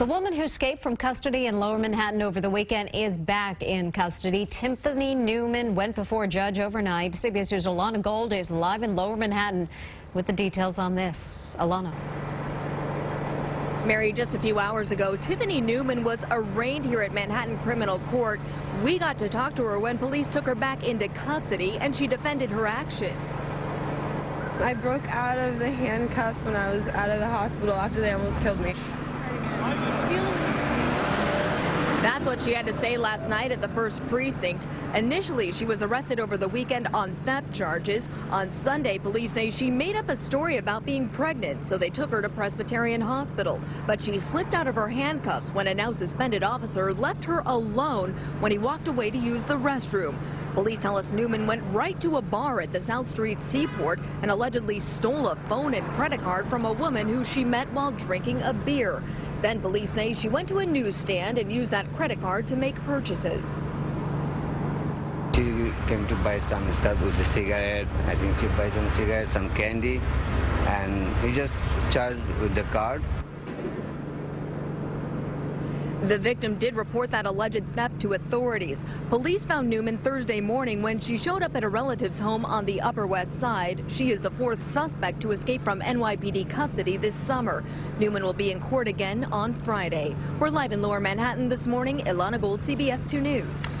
The woman who escaped from custody in Lower Manhattan over the weekend is back in custody. Tiffany Newman went before a judge overnight. CBS News' Ilana Gold is live in Lower Manhattan with the details on this. Ilana. Mary, just a few hours ago, Tiffany Newman was arraigned here at Manhattan Criminal Court. We got to talk to her when police took her back into custody and she defended her actions. I broke out of the handcuffs when I was out of the hospital after they almost killed me. That's what she had to say last night at the first precinct. Initially, she was arrested over the weekend on theft charges. On Sunday, police say she made up a story about being pregnant, so they took her to Presbyterian Hospital. But she slipped out of her handcuffs when a now suspended officer left her alone when he walked away to use the restroom. Police tell us Newman went right to a bar at the South Street Seaport and allegedly stole a phone and credit card from a woman who she met while drinking a beer. Then police say she went to a newsstand and used that credit card to make purchases. She came to buy some stuff with the cigarette. I think she buy some cigarettes, some candy, and he just charged with the card. The victim did report that alleged theft to authorities. Police found Newman Thursday morning when she showed up at a relative's home on the Upper West Side. She is the fourth suspect to escape from NYPD custody this summer. Newman will be in court again on Friday. We're live in Lower Manhattan this morning. Ilana Gold, CBS 2 News.